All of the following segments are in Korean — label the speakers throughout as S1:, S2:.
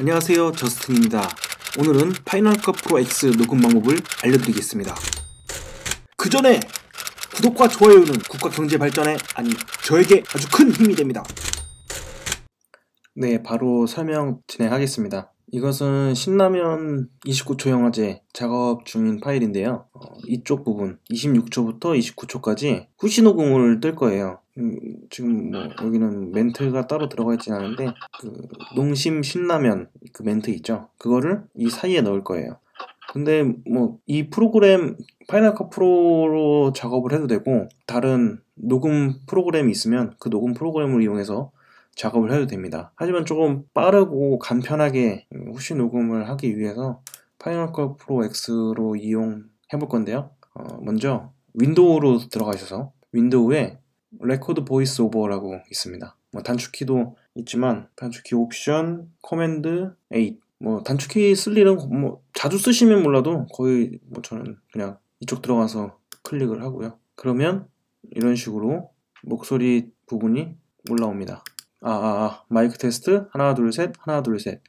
S1: 안녕하세요 저스틴입니다. 오늘은 파이널컷 프로 X 녹음 방법을 알려드리겠습니다. 그 전에 구독과 좋아요는 국가 경제 발전에 아니 저에게 아주 큰 힘이 됩니다. 네 바로 설명 진행하겠습니다 이것은 신라면 29초 영화제 작업 중인 파일인데요. 어, 이쪽 부분 26초부터 29초까지 후시 녹음을 뜰 거예요. 음, 지금 뭐 여기는 멘트가 따로 들어가 있진 않은데 그 농심 신라면 그 멘트 있죠? 그거를 이 사이에 넣을 거예요. 근데 뭐 이 프로그램 파이널 컷 프로로 작업을 해도 되고 다른 녹음 프로그램이 있으면 그 녹음 프로그램을 이용해서 작업을 해도 됩니다 하지만 조금 빠르고 간편하게 후시 녹음을 하기 위해서 파이널 컷 프로 X로 이용해 볼 건데요 어, 먼저 윈도우로 들어가셔서 윈도우에 record voiceover라고 있습니다. 뭐 단축키도 있지만 단축키 옵션, command 8. 뭐 단축키 쓸 일은 뭐 자주 쓰시면 몰라도 거의 뭐 저는 그냥 이쪽 들어가서 클릭을 하고요. 그러면 이런 식으로 목소리 부분이 올라옵니다. 아, 아, 아 마이크 테스트 하나 둘 셋 하나 둘 셋.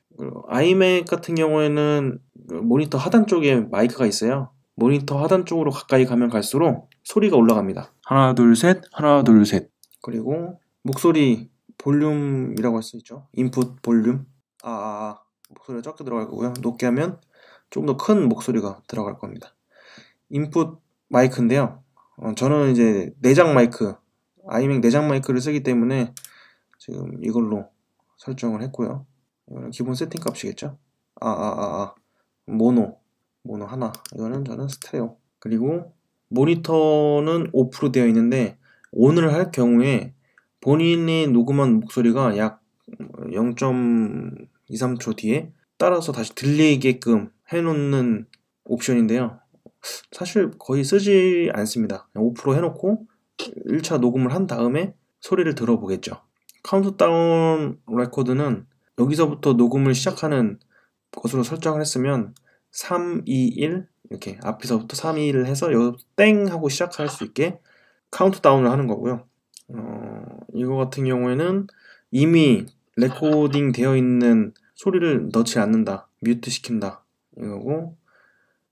S1: 아이맥 같은 경우에는 그 모니터 하단 쪽에 마이크가 있어요. 모니터 하단 쪽으로 가까이 가면 갈수록 소리가 올라갑니다. 하나 둘 셋 하나 둘 셋 그리고 목소리 볼륨이라고 할 수 있죠. 인풋 볼륨 아, 아, 아 목소리가 적게 들어갈 거고요. 높게 하면 좀더큰 목소리가 들어갈 겁니다. 인풋 마이크인데요. 어, 저는 이제 내장 마이크 아이맥 내장 마이크를 쓰기 때문에 지금 이걸로 설정을 했고요. 이거는 기본 세팅 값이겠죠. 아, 아, 아, 아. 모노. 모노 하나. 이거는 저는 스테레오. 그리고 모니터는 오프로 되어 있는데 온을 할 경우에 본인이 녹음한 목소리가 약 0.23초 뒤에 따라서 다시 들리게끔 해놓는 옵션인데요. 사실 거의 쓰지 않습니다. 5% 해놓고 1차 녹음을 한 다음에 소리를 들어보겠죠. countdown record는 여기서부터 녹음을 시작하는 것으로 설정을 했으면 3, 2, 1 이렇게 앞에서부터 3, 2, 1을 해서 여기서 땡 하고 시작할 수 있게 카운트다운을 하는 거고요. 어, 이거 같은 경우에는 이미 레코딩 되어 있는 소리를 넣지 않는다. mute 시킨다. 이거고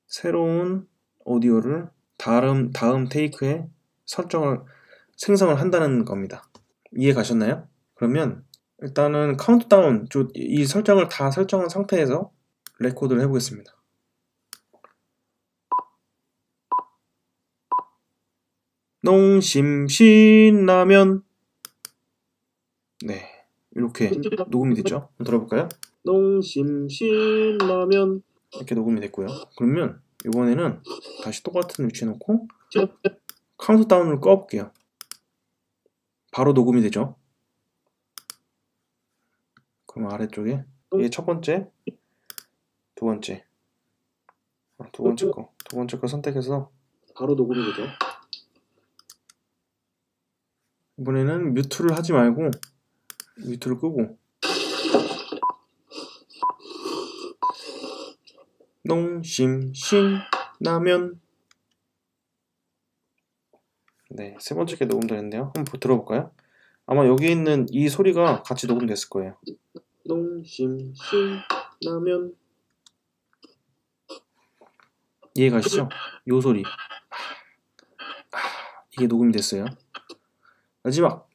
S1: 새로운 오디오를 다음 다음 take에 설정을 생성을 한다는 겁니다. 이해 가셨나요? 그러면 일단은 카운트다운 이 설정을 다 설정한 상태에서 레코드를 해보겠습니다. 농심 신라면. 네 이렇게 녹음이 됐죠? 들어볼까요? 농심 신라면. 이렇게 녹음이 됐고요. 그러면 이번에는 다시 똑같은 위치에 놓고 카운트다운을 꺼볼게요. 바로 녹음이 되죠 그럼 아래쪽에? 이게 첫 번째? 두 번째. 아, 두 번째 거. 두 번째 거 선택해서 바로 녹음이 되죠? 이번에는 뮤트를 하지 말고 뮤트를 끄고. 농심신라면. 네, 세 번째 게 녹음되는데요. 한번 들어볼까요? 아마 여기 있는 이 소리가 같이 녹음됐을 거예요. 농심 신라면. 이해가시죠? 요 소리. 이게 녹음이 됐어요. 마지막.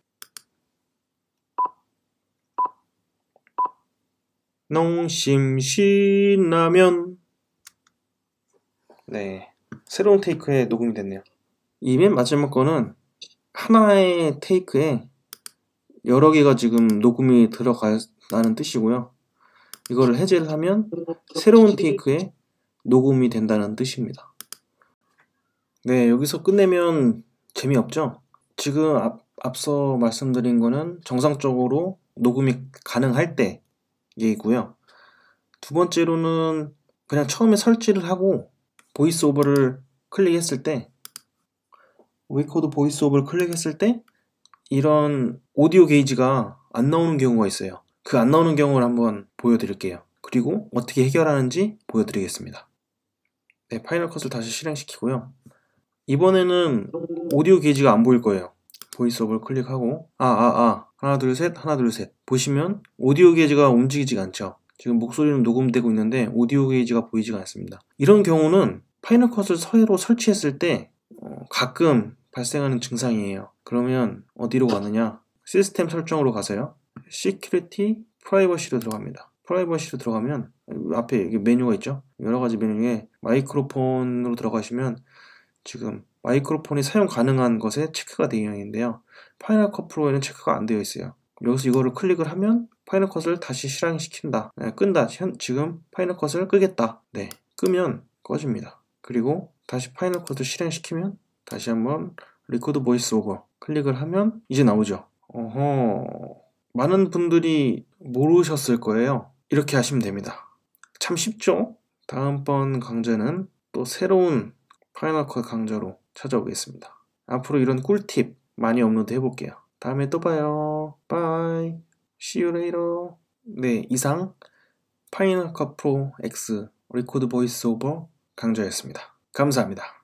S1: 농심 신라면. 네. 새로운 테이크에 녹음이 됐네요. 이 맨 마지막 거는 하나의 테이크에 여러 개가 지금 녹음이 들어 간다는 뜻이고요 이거를 해제를 하면 새로운 테이크에 녹음이 된다는 뜻입니다 네 여기서 끝내면 재미없죠 지금 앞, 앞서 말씀드린 거는 정상적으로 녹음이 가능할 때 얘기고요. 두 번째로는 그냥 처음에 설치를 하고 voice over를 클릭했을 때 record voice over를 클릭했을 때 이런 오디오 게이지가 안 나오는 경우가 있어요. 그 안 나오는 경우를 한번 보여드릴게요. 그리고 어떻게 해결하는지 보여드리겠습니다. 네, 파이널 컷을 다시 실행시키고요. 이번에는 오디오 게이지가 안 보일 거예요. voice over를 클릭하고 아아 아 하나 둘 셋 하나 둘 셋 보시면 오디오 게이지가 움직이지가 않죠 지금 목소리는 녹음되고 있는데 오디오 게이지가 보이지가 않습니다. 이런 경우는 파이널 컷을 새로 설치했을 때 어, 가끔 발생하는 증상이에요. 그러면 어디로 가느냐? 시스템 설정으로 가세요. Security, Privacy로 들어갑니다. 프라이버시로 들어가면 앞에 메뉴가 있죠. 여러 가지 메뉴 중에 마이크로폰으로 들어가시면 지금 마이크로폰이 사용 가능한 것에 체크가 되어 있는데요. 파이널 컷 프로에는 체크가 안 되어 있어요. 여기서 이거를 클릭을 하면 파이널 컷을 다시 실행시킨다. 네, 끈다. 현, 지금 파이널 컷을 끄겠다. 네, 끄면 꺼집니다. 그리고 다시 파이널 컷을 실행시키면 다시 한번 record voice over 클릭을 하면 이제 나오죠. 어허. 많은 분들이 모르셨을 거예요. 이렇게 하시면 됩니다. 참 쉽죠? 다음번 강좌는 또 새로운 파이널 컷 강좌로 찾아오겠습니다. 앞으로 이런 꿀팁 많이 업로드 해볼게요. 다음에 또 봐요. Bye. See you later. 네, 이상 파이널 컷 프로 X 리코드 보이스 오버 강좌였습니다. 감사합니다.